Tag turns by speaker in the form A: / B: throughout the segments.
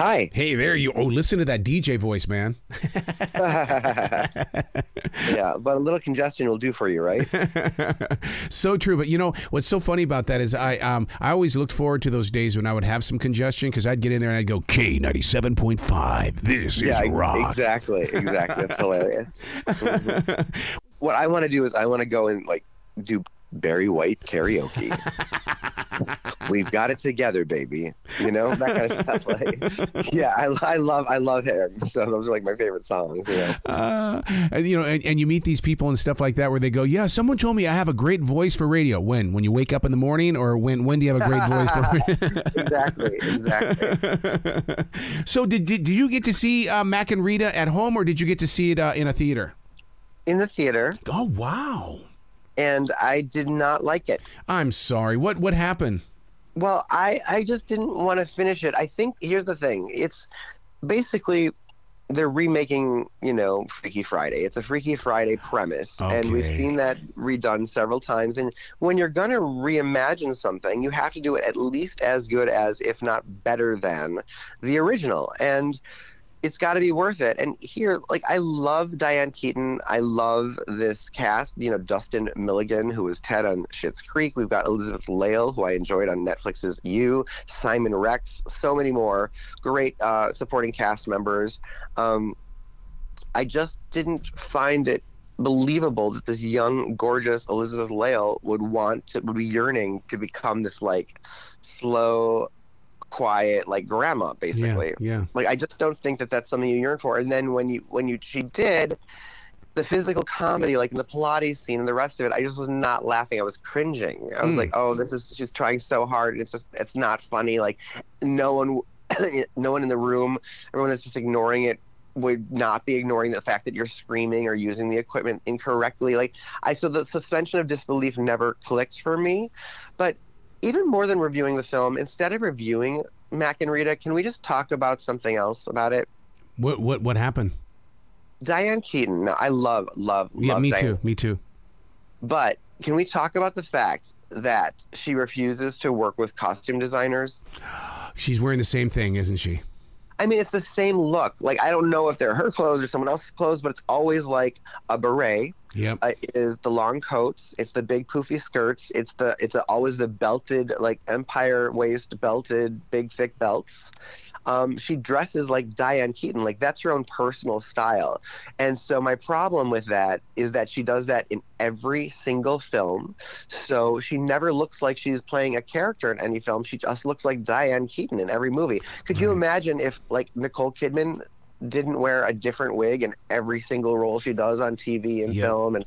A: Hi.
B: Hey, there you. Oh, listen to that DJ voice, man.
A: yeah, but a little congestion will do for you, right?
B: so true. But you know what's so funny about that is I um I always looked forward to those days when I would have some congestion because I'd get in there and I'd go K ninety seven point five. This
A: yeah,
B: is rock.
A: exactly, exactly. That's hilarious. What I want to do is I want to go and like do Barry White karaoke. We've got it together, baby. You know that kind of stuff. Like, yeah, I, I love I love him. So those are like my favorite songs. You know?
B: Uh, and you know, and, and you meet these people and stuff like that where they go, "Yeah, someone told me I have a great voice for radio." When? When you wake up in the morning, or when? When do you have a great voice for?
A: exactly, exactly.
B: so did, did did you get to see uh, Mack and Rita at home, or did you get to see it uh, in a theater?
A: In the theater,
B: Oh wow!
A: And I did not like it.
B: I'm sorry. What what happened?
A: Well, I I just didn't want to finish it. I think here's the thing. It's basically they're remaking, you know, Freaky Friday. It's a Freaky Friday premise, and we've seen that redone several times. And when you're going to reimagine something, you have to do it at least as good as, if not better than, the original. And it's got to be worth it. And here, like, I love Diane Keaton. I love this cast. You know, Dustin Milligan, who was Ted on Schitt's Creek. We've got Elizabeth Lail, who I enjoyed on Netflix's You. Simon Rex. So many more great uh, supporting cast members. Um, I just didn't find it believable that this young, gorgeous Elizabeth Lail would want to, would be yearning to become this like slow, quiet, like grandma, basically.
B: Yeah, yeah.
A: like i just don't think that that's something you yearn for. And then when you when you she did the physical comedy like in the pilates scene and the rest of it i just was not laughing. I was cringing. I was
B: Mm.
A: like oh this is she's trying so hard. And it's just it's not funny. Like no one no one in the room everyone that's just ignoring it would not be ignoring the fact that you're screaming or using the equipment incorrectly. Like i so the suspension of disbelief never clicked for me. But even more than reviewing the film instead of reviewing mack and rita can we just talk about something else about it
B: What what what happened?
A: Diane Keaton. I love, love,
B: Yeah,
A: love
B: me
A: Diane.
B: too. Me too.
A: But can we talk about the fact that she refuses to work with costume designers?
B: She's wearing the same thing, isn't she?
A: I mean, it's the same look. Like, I don't know if they're her clothes or someone else's clothes, but it's always like a beret.
B: Yep.
A: Uh, is the long coats. It's the big poofy skirts. It's the it's always the belted like empire waist belted big thick belts. Um, she dresses like Diane Keaton. Like that's her own personal style. And so my problem with that is that she does that in every single film. So she never looks like she's playing a character in any film. She just looks like Diane Keaton in every movie. Could you
B: Right.
A: imagine if like Nicole Kidman didn't wear a different wig in every single role she does on TV and film and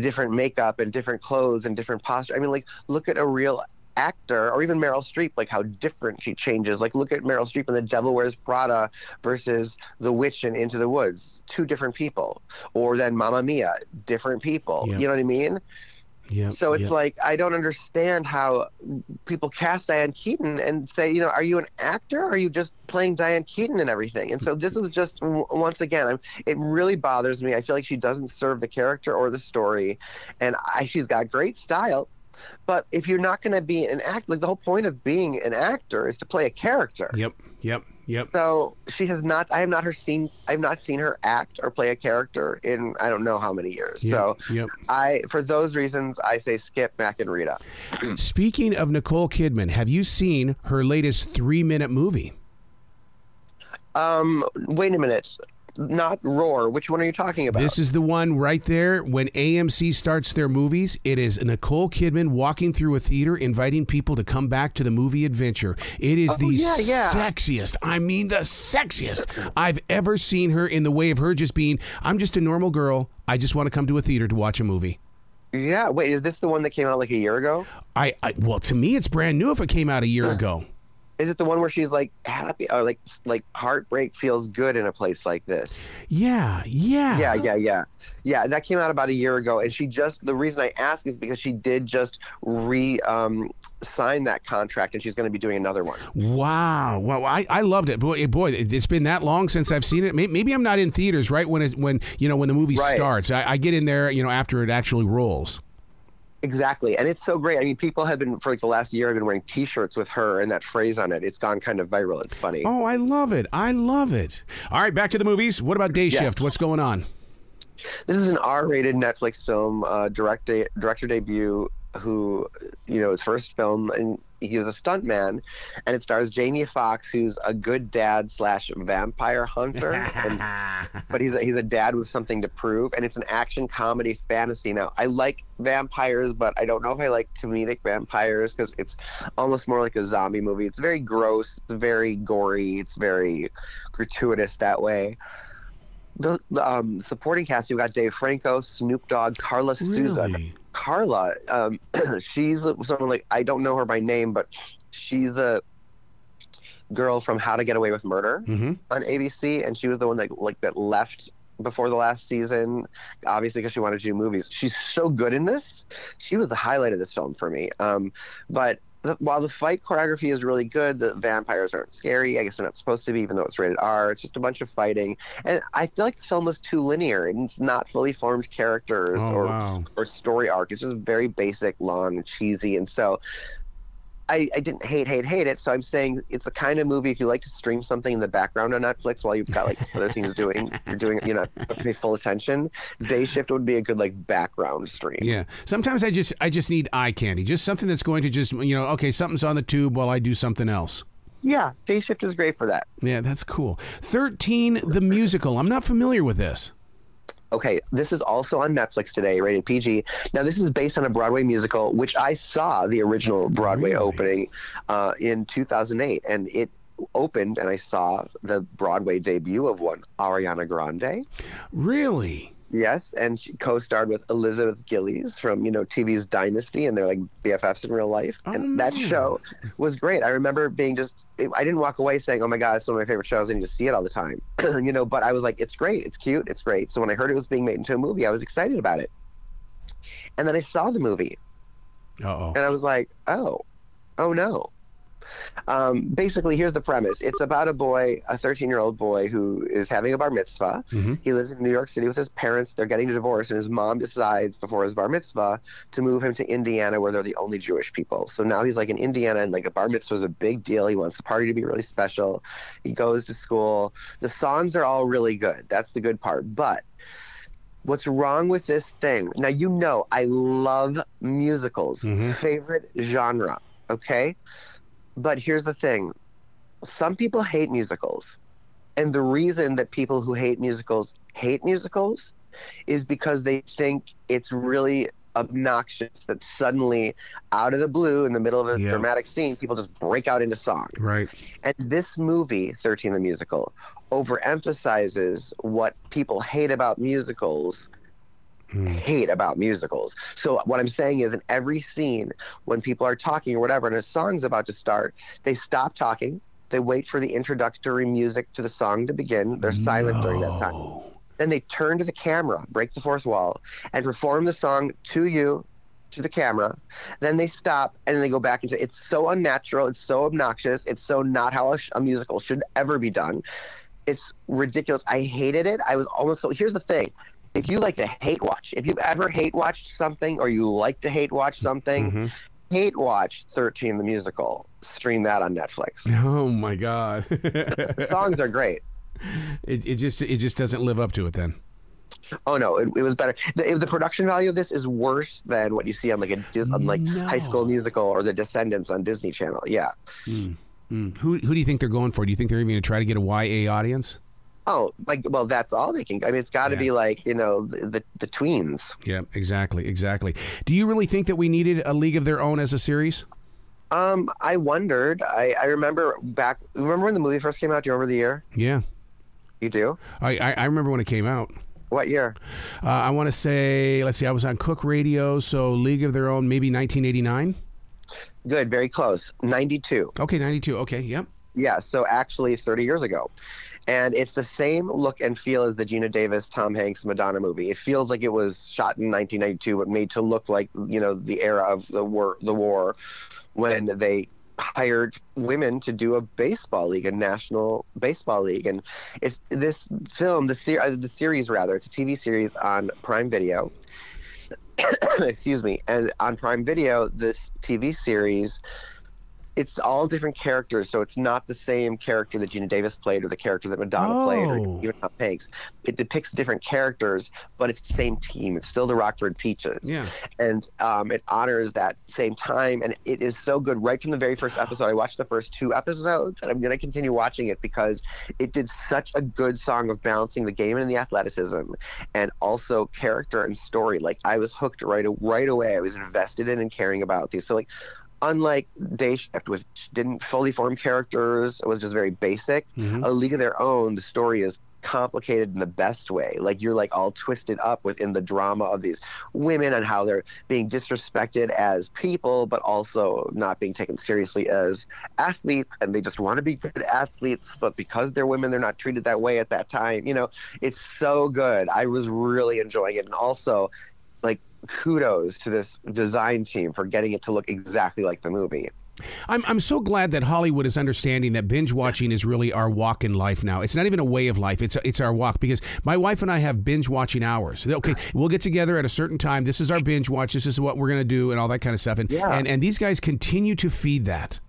A: different makeup and different clothes and different posture. I mean, like, look at a real actor or even Meryl Streep, like how different she changes. Like, look at Meryl Streep in The Devil Wears Prada versus The Witch in Into the Woods. Two different people. Or then Mamma Mia, different people.
B: Yeah.
A: You know what I mean?
B: Yep.
A: So it's
B: yep.
A: like I don't understand how people cast Diane Keaton and say, you know, are you an actor? Or are you just playing Diane Keaton and everything? And so this is just once again, I'm, it really bothers me. I feel like she doesn't serve the character or the story, and I, she's got great style. But if you're not going to be an act, like the whole point of being an actor is to play a character.
B: Yep. Yep. Yep.
A: So she has not. I have not her seen. I have not seen her act or play a character in I don't know how many years.
B: Yep.
A: So
B: Yep.
A: I, for those reasons, I say skip Mack and Rita.
B: Speaking of Nicole Kidman, have you seen her latest three-minute movie?
A: Um, wait a minute. Not Roar. Which one are you talking about?
B: This is the one right there. When AMC starts their movies, it is Nicole Kidman walking through a theater, inviting people to come back to the movie adventure. It is oh, the
A: Oh, yeah, yeah.
B: sexiest. I mean, the sexiest I've ever seen her. In the way of her just being, I'm just a normal girl. I just want to come to a theater to watch a movie.
A: yeah. Wait, is this the one that came out like a year ago?
B: I, I well, to me, it's brand new. If it came out a year ago,
A: Is it the one where she's like happy or like like heartbreak feels good in a place like this?
B: yeah, yeah,
A: Yeah, yeah, yeah, yeah. That came out about a year ago, and she just the reason I ask is because she did just re um, sign that contract, and she's going to be doing another one.
B: Wow. Well, I, I loved it. Boy, boy, it's been that long since I've seen it. Maybe, maybe I'm not in theaters right when it when you know when the movie
A: Right.
B: starts. I, I get in there, you know, after it actually rolls.
A: Exactly, and it's so great. I mean, people have been for like the last year I've been wearing T-shirts with her and that phrase on it. It's gone kind of viral. It's funny.
B: Oh, I love it. I love it. All right, back to the movies. What about Day
A: Yes.
B: Shift? What's going on?
A: This is an R-rated Netflix film, uh, direct director debut. Who, you know, his first film, and he was a stuntman, and it stars Jamie Foxx, who's a good dad slash vampire hunter, and but he's a, he's a dad with something to prove, and it's an action comedy fantasy. Now, I like vampires, but I don't know if I like comedic vampires because it's almost more like a zombie movie. It's very gross, it's very gory, it's very gratuitous that way. The, um, supporting cast, you've got Dave Franco, Snoop Dogg, Karla Souza. Karla, um, she's someone like I don't know her by name, but she's a girl from How to Get Away with Murder
B: hmm
A: on ABC, and she was the one that like that left before the last season, obviously because she wanted to do movies. She's so good in this. She was the highlight of this film for me. Um, but the, while the fight choreography is really good, the vampires aren't scary. I guess they're not supposed to be, even though it's rated R. It's just a bunch of fighting, and I feel like the film was too linear and it's not fully formed characters
B: Oh,
A: or
B: wow.
A: or story arc. It's just very basic, long, and cheesy. And so I, I didn't hate, hate, hate it. So I'm saying it's the kind of movie if you like to stream something in the background on Netflix while you've got like other things doing, you're doing, you're not paying full attention. Day Shift would be a good like background stream.
B: Yeah. Sometimes I just I just need eye candy, just something that's going to just you know okay something's on the tube while I do something else.
A: Yeah, Day Shift is great for that.
B: Yeah, that's cool. Thirteen, the musical. I'm not familiar with this.
A: Okay, this is also on Netflix today, rated PG. Now, this is based on a Broadway musical, which I saw the original Broadway
B: Really?
A: opening uh, in 2008, and it opened, and I saw the Broadway debut of one, Ariana Grande.
B: Really?
A: Yes, and she co-starred with Elizabeth Gillies from you know TV's Dynasty, and they're like BFFs in real life.
B: Oh,
A: and that show was great. I remember being just I didn't walk away saying, "Oh my god, it's one of my favorite shows. I need to see it all the time," you know. But I was like, "It's great. It's cute. It's great." So when I heard it was being made into a movie, I was excited about it. And then I saw the movie,
B: Uh oh.
A: and I was like, "Oh, oh no." Um, basically, here's the premise: It's about a boy, a 13-year-old boy, who is having a bar mitzvah.
B: hmm
A: He lives in New York City with his parents. They're getting a divorce, and his mom decides before his bar mitzvah to move him to Indiana, where they're the only Jewish people. So now he's like in Indiana, and like a bar mitzvah is a big deal. He wants the party to be really special. He goes to school. The songs are all really good. That's the good part. But what's wrong with this thing? Now you know I love musicals.
B: Mhm.
A: Favorite genre. Okay, but here's the thing: some people hate musicals. And the reason that people who hate musicals hate musicals is because they think it's really obnoxious that suddenly, out of the blue, in the middle of a
B: Yeah.
A: dramatic scene, people just break out into song.
B: Right.
A: And this movie, 13 the Musical, overemphasizes what people hate about musicals
B: Hmm.
A: hate about musicals. So what I'm saying is in every scene when people are talking or whatever and a song's about to start, they stop talking, they wait for the introductory music to the song to begin. They're silent during that time. Then they turn to the camera, break the fourth wall, and perform the song to you, to the camera. Then they stop and then they go back into it's so unnatural, it's so obnoxious, it's so not how a, sh- a musical should ever be done. It's ridiculous. I hated it. I was almost so. Here's the thing. If you like to hate watch, if you've ever hate watched something or you like to hate watch something,
B: Mhm.
A: hate watch 13 the musical. Stream that on Netflix.
B: Oh my God.
A: Songs are great.
B: it, it just it just doesn't live up to it then.
A: Oh no, it, it was better. The, the production value of this is worse than what you see on like a on like High School Musical or The Descendants on Disney Channel. Yeah.
B: Mm. Who who do you think they're going for? Do you think they're even going to try to get a YA audience?
A: Oh, like well, that's all they can. I mean, it's got to
B: Yeah.
A: be like you know the, the the tweens.
B: Yeah, exactly, exactly. Do you really think that we needed a League of Their Own as a series?
A: Um, I wondered. I I remember back. Remember when the movie first came out? Do you remember the year?
B: Yeah,
A: You do.
B: I I, I remember when it came out.
A: What year?
B: Uh, I want to say, let's see, I was on Cook Radio, so League of Their Own, maybe 1989.
A: Good. Very close. Ninety two.
B: Okay, 92. Okay, yep.
A: Yeah, so actually 30 years ago. And it's the same look and feel as the Geena Davis, Tom Hanks, Madonna movie. It feels like it was shot in 1992, but made to look like, you know, the era of the war, the war when they hired women to do a baseball league, a national baseball league. And it's this film, the, ser- uh, the series rather, it's a TV series on Prime Video. excuse me. And on Prime Video, this TV series, it's all different characters, so it's not the same character that Geena Davis played or the character that Madonna played or
B: Oh.
A: even Tom Hanks. It depicts different characters, but it's the same team. It's still the Rockford Peaches.
B: Yeah.
A: And um, it honors that same time, and it is so good right from the very first episode. I watched the first two episodes, and I'm going to continue watching it because it did such a good song of balancing the game and the athleticism, and also character and story. Like I was hooked right right away. I was invested in and caring about these. So like. Unlike Day Shift, which didn't fully form characters, it was just very basic.
B: Mhm.
A: A League of Their Own, the story is complicated in the best way. Like you're like all twisted up within the drama of these women and how they're being disrespected as people, but also not being taken seriously as athletes. And they just want to be good athletes, but because they're women, they're not treated that way at that time. You know, it's so good. I was really enjoying it. And also, kudos to this design team for getting it to look exactly like the movie.
B: I'm, I'm so glad that Hollywood is understanding that binge watching is really our walk in life now. It's not even a way of life. It's it's our walk because my wife and I have binge watching hours. Okay, we'll get together at a certain time. This is our binge watch. This is what we're going to do and all that kind of stuff. And,
A: Yeah.
B: and and these guys continue to feed that.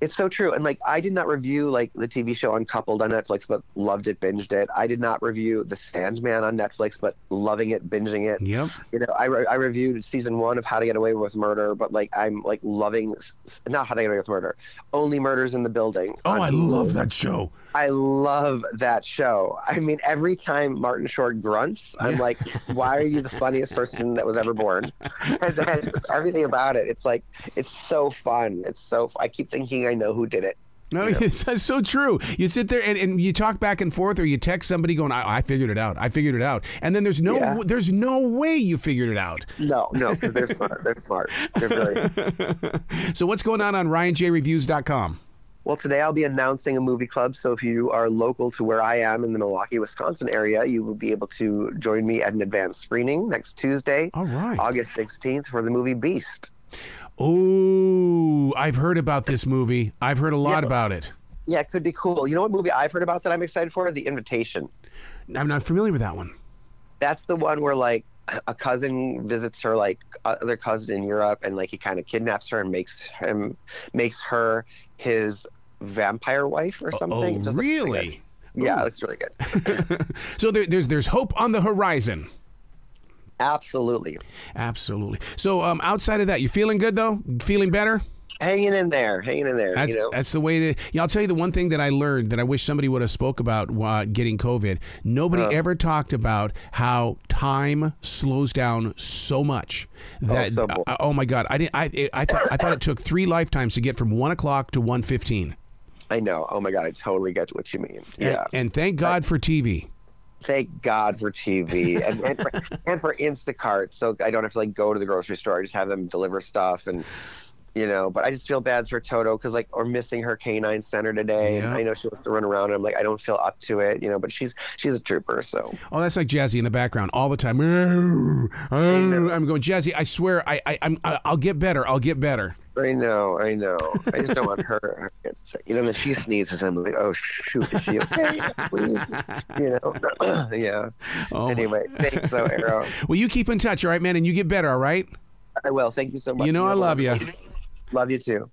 A: It's so true. And like, I did not review like the TV show Uncoupled on Netflix, but loved it, binged it. I did not review The Sandman on Netflix, but loving it, binging it.
B: Yep.
A: You know, I, re- I reviewed season one of How to Get Away with Murder, but like, I'm like loving not How to Get Away with Murder, Only Murders in the Building.
B: Oh, I
A: Hulu.
B: love that show.
A: I love that show. I mean, every time Martin Short grunts, I'm like, why are you the funniest person that was ever born? And that's just everything about it. It's like, it's so fun. It's so, I keep thinking I know who did it.
B: No, it's, it's so true. You sit there and, and you talk back and forth, or you text somebody going, I, "I figured it out. I figured it out," and then there's no
A: Yeah.
B: there's no way you figured it out.
A: No, no, because they're smart. They're smart. They're very.
B: So what's going on on RyanJReviews.com?
A: Well, today I'll be announcing a movie club. So if you are local to where I am in the Milwaukee, Wisconsin area, you will be able to join me at an advanced screening next Tuesday,
B: All right.
A: August 16th, for the movie Beast.
B: Oh, I've heard about this movie. I've heard a lot
A: Yeah.
B: about it.
A: Yeah, it could be cool. You know what movie I've heard about that I'm excited for? The Invitation.
B: I'm not familiar with that one.
A: That's the one where like a cousin visits her like other cousin in Europe, and like he kind of kidnaps her and makes him makes her his vampire wife or something.
B: Oh,
A: just really good.
B: really?
A: Yeah,
B: Ooh.
A: it looks really good.
B: So there, there's there's hope on the horizon.
A: Absolutely.
B: Absolutely. So um, outside of that, you feeling good though? Feeling better?
A: Hanging in there, hanging in there.
B: That's
A: you know,
B: that's the way to. Yeah, I'll tell you the one thing that I learned that I wish somebody would have spoke about uh, getting COVID. Nobody
A: Uh-huh.
B: ever talked about how time slows down so much that
A: so bold.
B: uh, oh my god, I didn't. I I thought I thought it took three lifetimes to get from one o'clock to one fifteen.
A: I know. Oh my god, I totally get what you mean. Yeah.
B: And thank God for TV.
A: Thank God for TV and and for, and for Instacart, so I don't have to like go to the grocery store. I just have them deliver stuff and. You know, but I just feel bad for Toto because like we're missing her canine center today, and
B: Yeah.
A: I know she wants to run around. And I'm like, I don't feel up to it, you know. But she's she's a trooper, so
B: Oh, that's like Jazzy in the background all the time. I'm going Jazzy. I swear, I, I I'm I'll get better. I'll get better.
A: I know, I know. I just don't want her. You know, when she sneezes, I'm like, oh shoot, is she okay? Please, you know. yeah.
B: Oh,
A: Anyway, thanks though, Arroe.
B: Well, you keep in touch, all right, man, and you get better, all right.
A: I will. Thank you so much.
B: You know I
A: a
B: love ya.
A: Love you too.